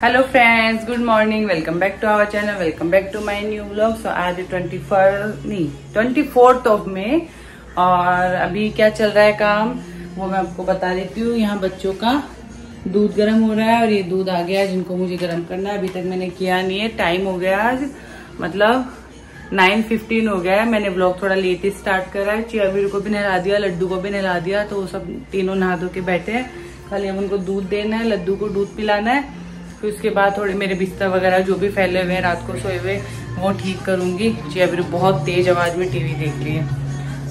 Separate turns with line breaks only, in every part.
Hello friends good morning welcome back to our channel welcome back to my new blog so आज twenty नहीं twenty fourth of मे और अभी क्या चल रहा है काम? वो मैं आपको बता देती हूँ। यहाँ बच्चों का दूध गर्म हो रहा है और ये दूध आ गया है जिनको मुझे गर्म करना है। अभी तक मैंने किया नहीं है। टाइम हो गया आज। मतलब नाइन फिफ्टीन हो गया है। मैंने ब्लॉग थोड़ा लेट ही स्टार्ट करा है। चियावीर को भी नहला दिया, लड्डू को भी नहला दिया। तो वो सब तीनों नहा धो के बैठे हैं। खाली हम उनको दूध देना है, लड्डू को दूध पिलाना है। फिर उसके बाद थोड़े मेरे बिस्तर वगैरह जो भी फैले हुए हैं, रात को सोए हुए, वो ठीक करूँगी। जी, अभी बहुत तेज आवाज़ में टीवी देख रही है।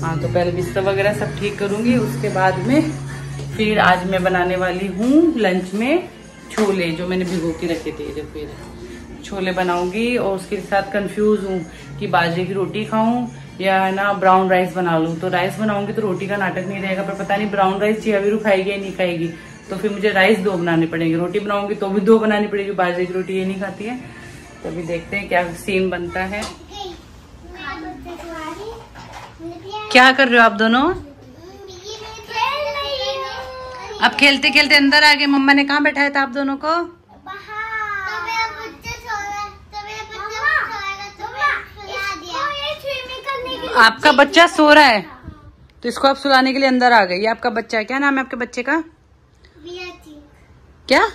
हाँ तो पहले बिस्तर वगैरह सब ठीक करूँगी, उसके बाद में फिर आज मैं बनाने वाली हूँ लंच में छोले, जो मैंने भिगो के रखे थे देखो फिर छोले बनाऊँगी और उसके साथ कंफ्यूज हूँ कि बाजरे की रोटी खाऊं या ना ब्राउन राइस बना लूँ। तो राइस बनाऊँगी तो रोटी का नाटक नहीं रहेगा, पर पता नहीं ब्राउन राइस चिया चियावीरू खाएगी या नहीं खाएगी। तो फिर मुझे राइस दो बनाने पड़ेंगे। रोटी बनाऊँगी तो भी दो बनानी पड़ेगी। बाजरे की रोटी ये नहीं खाती है। तो अभी देखते हैं क्या सीन बनता है। क्या कर रहे हो आप दोनों? अब खेलते खेलते अंदर आ गए। मम्मा ने कहा बैठाया था आप दोनों को? आपका बच्चा सो रहा है। तो इसको आप सुलाने के लिए अंदर आ गई आपका बच्चा क्या नाम है आपके बच्चे का? क्या?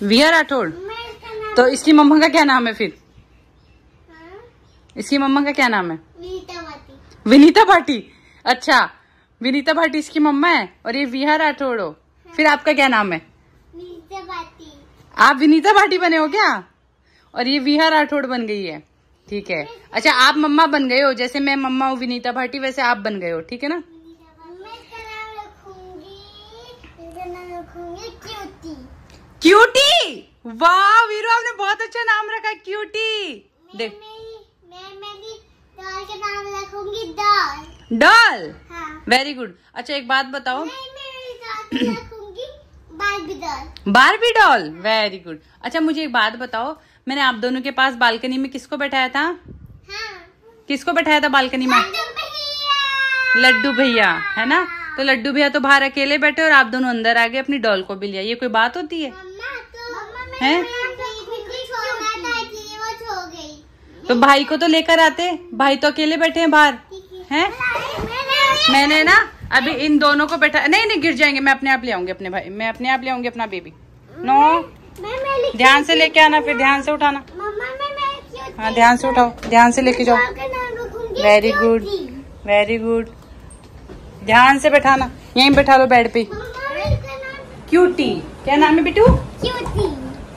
विया राठौड़ तो इसकी मम्मा का क्या नाम है फिर? इसकी मम्मा का क्या नाम है? विनीता भाटी। अच्छा विनीता भाटी इसकी मम्मा है और ये विहा राठौड़ हो। फिर आपका क्या नाम है? आप विनीता भाटी बने हो क्या? और ये विहा राठौड़ बन गई है। ठीक है। अच्छा आप मम्मा बन गए हो। जैसे मैं मम्मा हूँ विनीता भाटी वैसे आप बन गए हो। ठीक है ना? क्यूटी! वाह वीरू आपने बहुत अच्छा नाम रखा क्यूटी। देख।
डॉल। का नाम रखूँगी डॉल
डॉल
हाँ
वेरी गुड अच्छा एक बात बताओ।
मैं मेरी doll Barbie doll.
Very good अच्छा मुझे एक बात बताओ। मैंने आप दोनों के पास बालकनी में किसको बैठाया था?
हाँ।
किसको बैठाया था बालकनी में?
लड्डू भैया।
लड्डू भैया है ना? तो लड्डू भैया तो बाहर अकेले बैठे और आप दोनों अंदर आ गए अपनी डॉल को भी लिया। ये कोई बात होती है?
तो
हैं?
मैं छोड़ना था इसलिए वो सो गई।
तो भाई को तो लेकर आते? भाई तो अकेले बैठे हैं बाहर। हैं? मैंने ना अभी इन दोनों को बैठा नहीं नहीं गिर जाएँगे मैं अपने आप ले आऊँगी अपने भाई मैं अपने आप ले आऊँगी अपना बेबी नो
मैं मैं
ध्यान से लेके आना फिर ध्यान से उठाना।
मम्मा मैं मैं क्यों
हाँ ध्यान से उठाओ ध्यान से लेके जाओ। वेरी गुड वेरी गुड ध्यान से बैठाना। यहीं बैठा लो बेड पे। क्यूटी क्या नाम है बिटू?
क्यूटी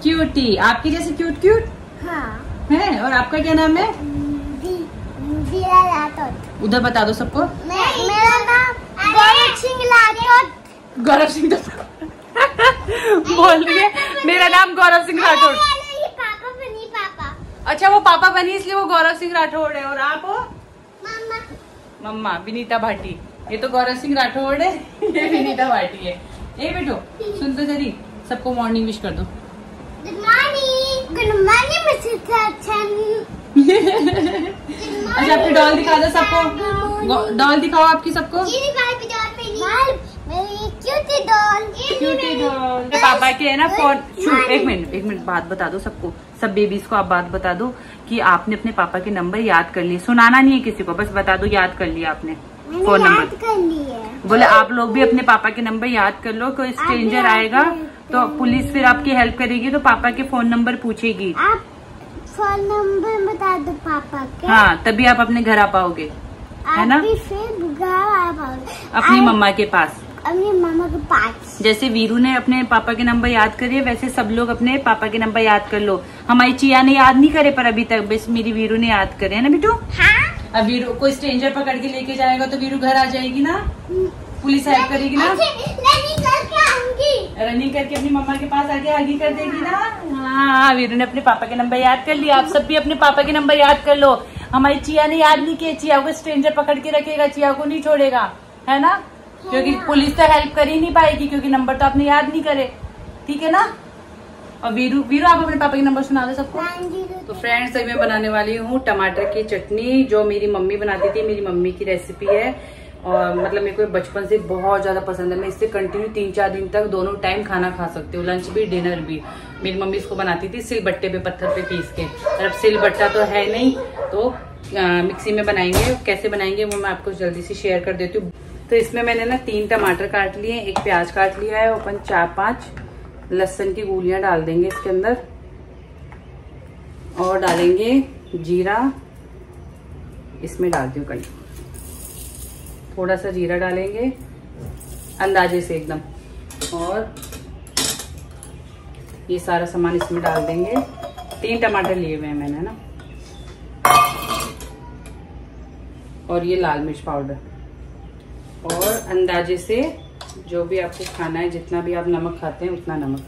क्यूटी आपकी जैसे क्यूट क्यूट
हाँ?
है और आपका क्या नाम है?
दी
उधर बता दो सबको।
मेरा नाम गौरव सिंह राठौर
गौरव सिंह तो बोल रही है। मेरा नाम गौरव सिंह राठौड़ अच्छा वो पापा बनी इसलिए वो गौरव सिंह राठौड़ है। और आप हो?
मम्मा
मम्मा विनीता भाटी। ये तो गौरव सिंह राठौड़ है। ये विनीता भाटी है। ए बेटो सुन तो जरी सबको मॉर्निंग विश कर दो।
गुड मॉर्निंग गुड मॉर्निंग अच्छा
अच्छा अपनी डॉल दिखा दो सबको। डॉल दिखाओ आपकी सबको।
ये डॉल पे नहीं मेरी क्यूटी डॉल
क्यूटी डॉल पापा के है ना फ़ोन। एक मिनट एक मिनट बात बता दो सबको। सब बेबीज को आप बात बता दो कि आपने अपने पापा के नंबर याद कर लिए। सुनाना नहीं है किसी को बस बता दो याद कर लिया आपने। फ़ोन नंबर बोले आप लोग भी अपने पापा के नंबर याद कर लो कोई स्ट्रेंजर आएगा तो पुलिस फिर आपकी हेल्प करेगी तो पापा के फ़ोन नंबर पूछेगी।
आप फ़ोन नंबर बता दो पापा के।
हाँ तभी आप अपने घर आ पाओगे है ना?
फिर घर आ पाओगे।
अपनी मम्मा के पास।
अपनी मम्मा के पास।
जैसे वीरू ने अपने पापा के नंबर याद करे वैसे सब लोग अपने पापा के नंबर याद कर लो। हमारी चिया ने याद नहीं करे पर अभी तक बस मेरी वीरू ने याद करे है ना बिटू?
हाँ।
अब वीरू कोई स्ट्रेंजर पकड़ के लेके जाएगा तो वीरू घर आ जाएगी ना? पुलिस हेल्प करेगी ना?
रनिंग करके आऊँगी।
रनिंग करके अपनी मम्मा के पास आके आगे कर देगी ना? हाँ वीरू ने अपने पापा के नंबर याद कर लिया। आप सब भी अपने पापा के नंबर याद कर लो। हमारी चिया ने याद नहीं किया। चिया को स्ट्रेंजर पकड़ के रखेगा चिया को नहीं छोड़ेगा। है ना? क्योंकि पुलिस तो हेल्प कर ही नहीं पाएगी क्योंकि नंबर तो आपने याद नहीं करे। ठीक है ना? और वीरू वीरू आप अपने पापा के नंबर सुना दो सबको। तो फ्रेंड्स अभी मैं बनाने वाली हूँ टमाटर की चटनी जो मेरी मम्मी बनाती थी मेरी मम्मी की रेसिपी है। और मतलब मेरे को बचपन से बहुत ज़्यादा पसंद है। मैं इससे कंटिन्यू तीन चार दिन तक दोनों टाइम खाना खा सकती हूँ। लंच भी डिनर भी। मेरी मम्मी इसको बनाती थी सिल बट्टे पे पत्थर पे पीस के। और अब सिल बट्टा तो है नहीं तो आ, मिक्सी में बनाएँगे। कैसे बनाएँगे वो मैं आपको जल्दी से शेयर कर देती हूँ। तो इसमें मैंने ना तीन टमाटर काट लिए एक प्याज काट लिया है अपन चार पाँच लहसन की गोलियाँ डाल देंगे इसके अंदर। और डालेंगे जीरा। इसमें डालती हूँ कहीं थोड़ा सा जीरा डालेंगे, अंदाजे से एकदम। और ये सारा सामान इसमें डाल देंगे। तीन टमाटर लिए हुए हैं मैंने ना? और ये लाल मिर्च पाउडर। और अंदाजे से जो भी आपको खाना है, जितना भी आप नमक खाते हैं, उतना नमक।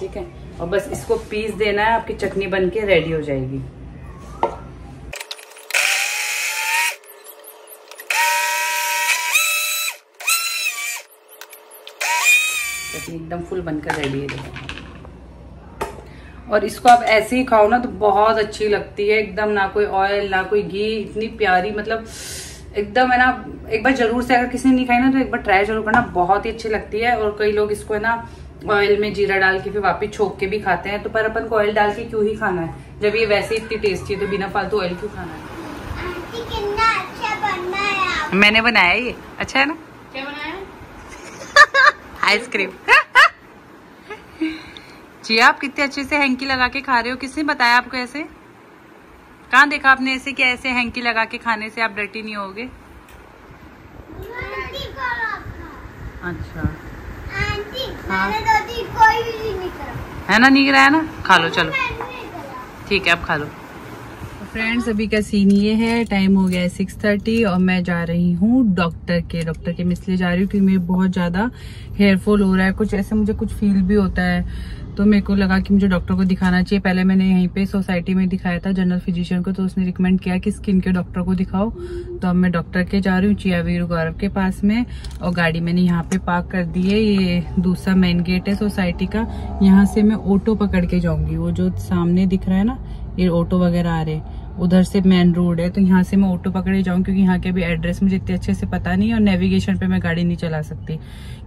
ठीक है? और बस इसको पीस देना है, आपकी चटनी बन के रेडी हो जाएगी। चटनी एकदम फुल बनकर रेडी है और इसको आप ऐसे ही खाओ ना तो बहुत अच्छी लगती है, एकदम ना कोई ऑयल ना कोई घी, इतनी प्यारी मतलब एकदम है ना एक बार ज़रूर से अगर किसी ने नहीं खाई ना तो एक बार ट्राई ज़रूर करना बहुत ही अच्छी लगती है। और कई लोग इसको है ना ऑयल में जीरा डाल के फिर वापिस छोक के भी खाते हैं। तो पर अपन को ऑयल डाल के क्यों ही खाना है? जब ये वैसे इतनी टेस्टी है तो बिना फालतू ऑयल क्यों खाना है?
अच्छा
मैंने बनाया ये। अच्छा है ना?
क्या बनाया?
आइसक्रीम। जी आप कितने अच्छे से हैंकी लगा के खा रहे हो? किसने बताया आपको ऐसे? कहाँ देखा आपने ऐसे कि ऐसे हैंकी लगा के खाने से आप डटी नहीं होगे? अच्छा।
आंटी
हाँ।
मैंने दादी कोई भी नहीं
है ना नहीं गिराया ना? खा लो चलो। ठीक है अब खा लो। फ्रेंड्स अभी का सीन ये है टाइम हो गया है सिक्स थर्टी और मैं जा रही हूँ डॉक्टर के डॉक्टर के मैं इसलिए जा रही हूँ क्योंकि मेरे बहुत ज़्यादा हेयर फॉल हो रहा है। कुछ ऐसे मुझे कुछ फील भी होता है तो मेरे को लगा कि मुझे डॉक्टर को दिखाना चाहिए। पहले मैंने यहीं पे सोसाइटी में दिखाया था जनरल फिजिशियन को तो उसने रिकमेंड किया कि स्किन के डॉक्टर को दिखाओ। तो अब मैं डॉक्टर के जा रही हूँ चियावीर गौरव के पास में और गाड़ी मैंने यहाँ पे पार्क कर दी है। ये दूसरा मेन गेट है सोसाइटी का। यहाँ से मैं ऑटो पकड़ के जाऊँगी। वो जो सामने दिख रहा है ना, ये ऑटो वगैरह आ रहे हैं। उधर से मेन रोड है तो यहाँ से मैं ऑटो पकड़े जाऊँ क्योंकि यहाँ के अभी एड्रेस मुझे इतने अच्छे से पता नहीं और नेविगेशन पे मैं गाड़ी नहीं चला सकती।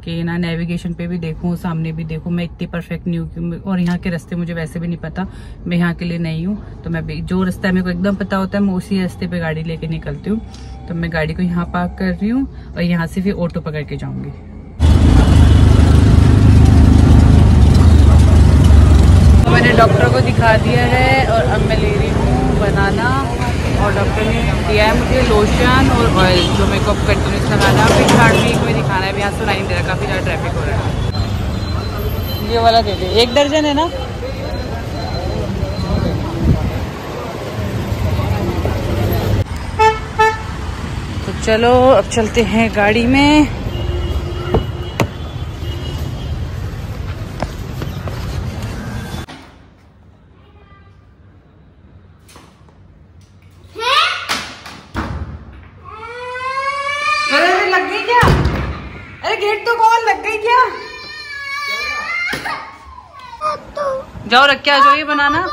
कि ना नेविगेशन पे भी देखूँ, सामने भी देखूँ, मैं इतनी परफेक्ट नहीं हूँ और यहाँ के रास्ते मुझे वैसे भी नहीं पता। मैं यहाँ के लिए नहीं हूँ तो मैं जो रास्ता मेरे को एकदम पता होता है, मैं उसी रास्ते पर गाड़ी लेके निकलती हूँ। तो मैं गाड़ी को यहाँ पार्क कर रही हूँ और यहाँ से फिर ऑटो पकड़ के जाऊँगी। तो मैंने डॉक्टर को दिखा दिया है और अब मैं ले रही हूँ बनाना और डॉक्टर ने दिया है मुझे लोशन और ऑयल जो को कंटिन्यूस लगाना है। फिर थर्ड वीक में दिखाना है यहाँ से लाइन दे रहा काफ़ी ज़्यादा ट्रैफ़िक हो रहा है। ये वाला दे दे, एक दर्जन है ना? तो चलो, अब चलते हैं गाड़ी में। लग गई क्या? अरे गेट तो कौन लग गई क्या? जाओ रख क्या जो ये बनाना।